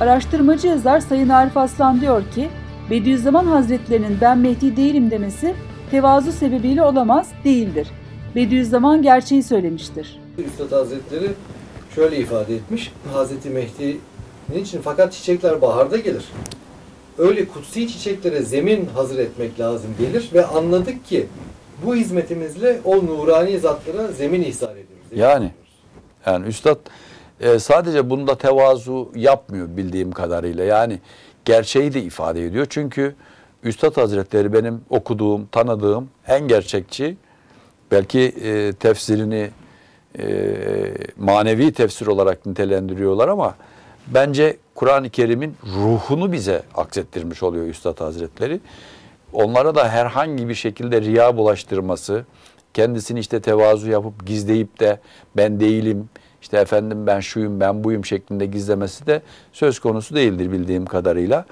Araştırmacı yazar Sayın Arif Aslan diyor ki, Bediüzzaman Hazretlerinin ben Mehdi değilim demesi tevazu sebebiyle olamaz, değildir. Bediüzzaman gerçeği söylemiştir. Üstad Hazretleri şöyle ifade etmiş. Hazreti Mehdi'nin için fakat çiçekler baharda gelir. Öyle kutsi çiçeklere zemin hazır etmek lazım gelir ve anladık ki bu hizmetimizle o nurani zatlara zemin ihsan ediyoruz. zemin Yani. veriyoruz. Yani üstad e, sadece bunda tevazu yapmıyor bildiğim kadarıyla. Yani gerçeği de ifade ediyor. Çünkü Üstad Hazretleri benim okuduğum, tanıdığım en gerçekçi, belki e, tefsirini e, manevi tefsir olarak nitelendiriyorlar ama bence Kur'an-ı Kerim'in ruhunu bize aksettirmiş oluyor Üstad Hazretleri. Onlara da herhangi bir şekilde riya bulaştırması, kendisini işte tevazu yapıp gizleyip de ben değilim, işte efendim ben şuyum, ben buyum şeklinde gizlemesi de söz konusu değildir bildiğim kadarıyla.